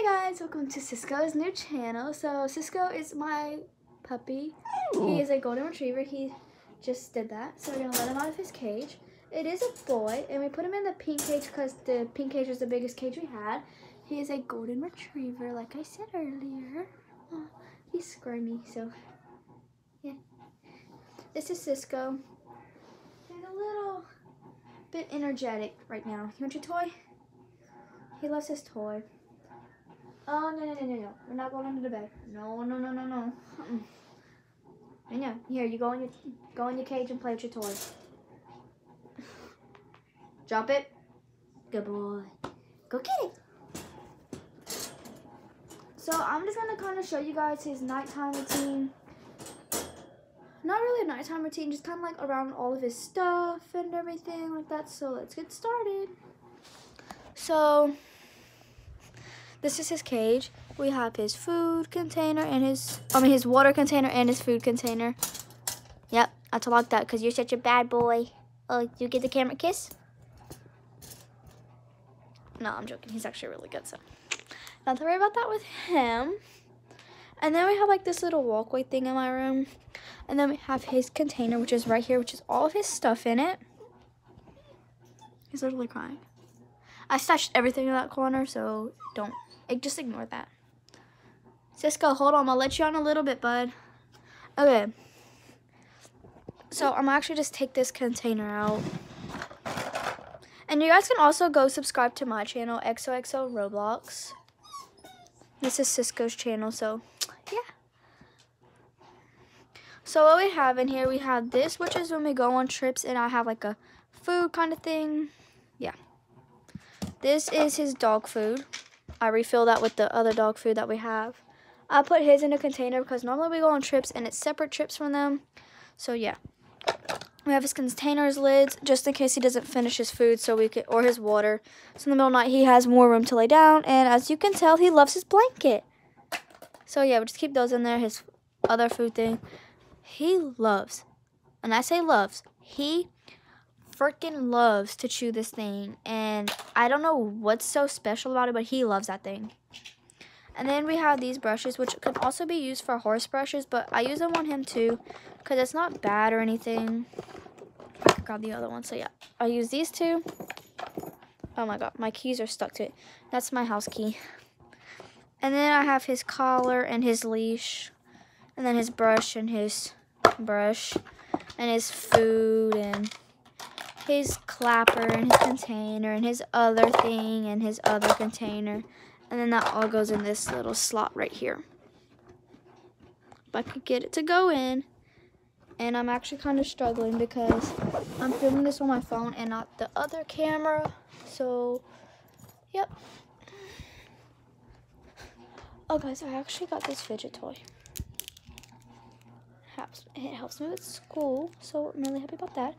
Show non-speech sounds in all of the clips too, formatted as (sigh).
Hey guys, welcome to Cisco's new channel. So Cisco is my puppy. He is a golden retriever. He just did that. So we're gonna let him out of his cage. It is a boy, and we put him in the pink cage because the pink cage was the biggest cage we had. He is a golden retriever, like I said earlier. Oh, he's squirmy, so yeah. This is Cisco. He's a little bit energetic right now. You want your toy? He loves his toy. Oh, no, no, no, no, no. We're not going under the bed. No, no, no, no, no. I know. Here, you go in your go in your cage and play with your toy. Drop it. Good boy. Go get it. So I'm just gonna kind of show you guys his nighttime routine. Not really a nighttime routine, just kind of like around all of his stuff and everything like that. So let's get started. So this is his cage. We have his food container and his, I mean his water container and his food container. Yep, I had to lock that because you're such a bad boy. Oh, you get the camera kiss? No, I'm joking. He's actually really good, so not to worry about that with him. And then we have like this little walkway thing in my room. And then we have his container, which is right here, which is all of his stuff in it. He's literally crying. I stashed everything in that corner, so don't, just ignore that. Cisco, hold on. I'll let you on a little bit, bud. Okay. So I'm actually just take this container out. And you guys can also go subscribe to my channel, XOXO Roblox. This is Cisco's channel, so yeah. So what we have in here, we have this, which is when we go on trips, and I have like a food kind of thing. Yeah. This is his dog food. I refill that with the other dog food that we have. I put his in a container because normally we go on trips and it's separate trips from them. So yeah. We have his containers lids just in case he doesn't finish his food so we could or his water. So in the middle of the night he has more room to lay down and as you can tell he loves his blanket. So yeah, we just keep those in there, his other food thing. He loves, and I say loves, he freaking loves to chew this thing. And I don't know what's so special about it, but he loves that thing. And then we have these brushes, which could also be used for horse brushes, but I use them on him too, because it's not bad or anything. I grab the other one, so yeah. I use these two. Oh my god, my keys are stuck to it. That's my house key. And then I have his collar and his leash. And then his brush and his brush. And his food and his clapper and his container and his other thing and his other container. And then that all goes in this little slot right here. If I could get it to go in. And I'm actually kind of struggling because I'm filming this on my phone and not the other camera. So, yep. Oh guys, I actually got this fidget toy. It helps me with school, so I'm really happy about that.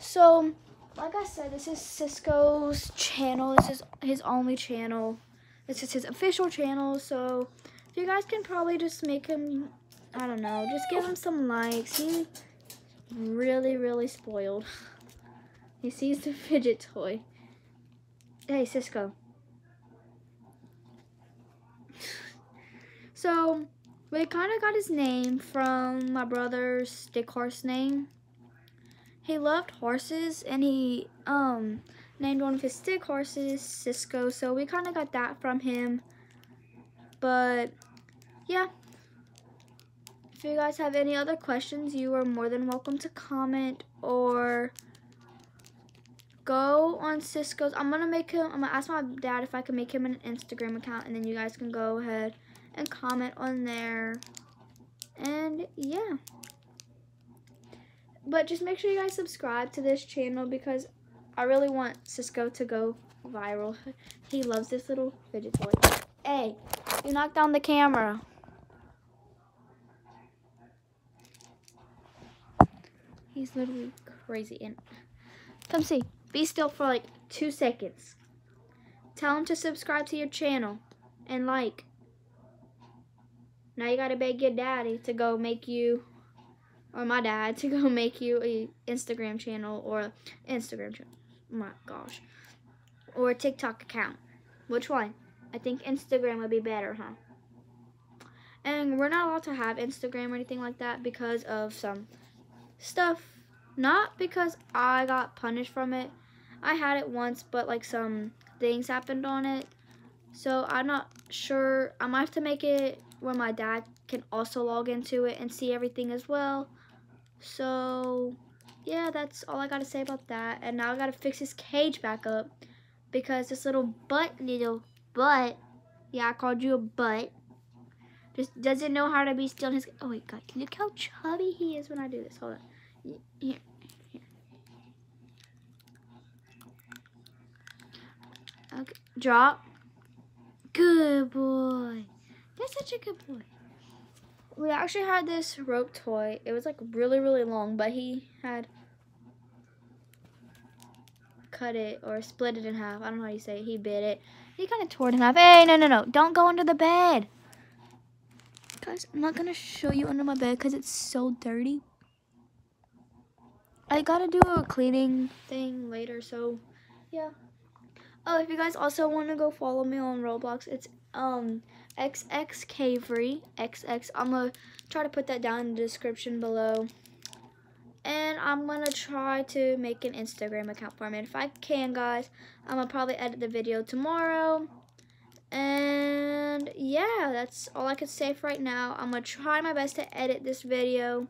So, like I said, this is Cisco's channel. This is his only channel. This is his official channel. So, you guys can probably just make him, I don't know, just give him some likes. He really, really spoiled. (laughs) He sees the fidget toy. Hey, Cisco. (laughs) so, we kind of got his name from my brother's stick horse name he loved horses and he um named one of his stick horses Cisco. So we kind of got that from him. But yeah. If you guys have any other questions, you are more than welcome to comment or go on Cisco's. I'm to make him, I'm to ask my dad if I can make him an Instagram account and then you guys can go ahead and comment on there. And yeah. But just make sure you guys subscribe to this channel because I really want Cisco to go viral. He loves this little fidget toy. Hey, you knocked down the camera. He's literally crazy. And come see. Be still for like two seconds. Tell him to subscribe to your channel and like. Now you gotta beg your daddy to go make you or my dad to go (laughs) make you a Instagram channel or Instagram channel. Oh my gosh. Or a TikTok account. Which one? I think Instagram would be better, huh? And we're not allowed to have Instagram or anything like that because of some stuff. Not because I got punished from it. I had it once, but like some things happened on it. So I'm not sure. I might have to make it where my dad can also log into it and see everything as well. So yeah, that's all I got to say about that. And now I got to fix his cage back up because this little butt, little butt, yeah, I called you a butt, just doesn't know how to be still in his, oh wait, God, look how chubby he is when I do this. Hold on. Here, here. Okay, drop. Good boy. That's such a good boy. We actually had this rope toy. It was like really, really long, but he had cut it or split it in half. I don't know how you say it. He bit it. He kind of tore it in half. Hey, no, no, no. Don't go under the bed. Guys, I'm not going to show you under my bed because it's so dirty. I got to do a cleaning thing later, so yeah. Oh, if you guys also want to go follow me on Roblox, it's um XXCavery. XX. I'm going to try to put that down in the description below. And I'm going to try to make an Instagram account for me. And if I can, guys, I'm going to probably edit the video tomorrow. And yeah, that's all I can say for right now. I'm going to try my best to edit this video.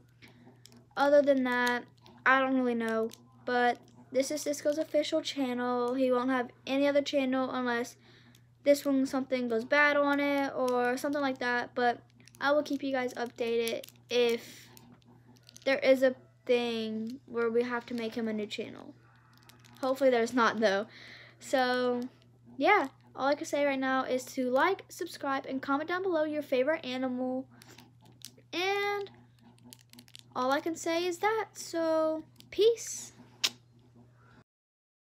Other than that, I don't really know. But this is Cisco's official channel. He won't have any other channel unless this one something goes bad on it or something like that. But I will keep you guys updated if there is a thing where we have to make him a new channel. Hopefully there's not though. So yeah, all I can say right now is to like, subscribe, and comment down below your favorite animal. And all I can say is that. So peace.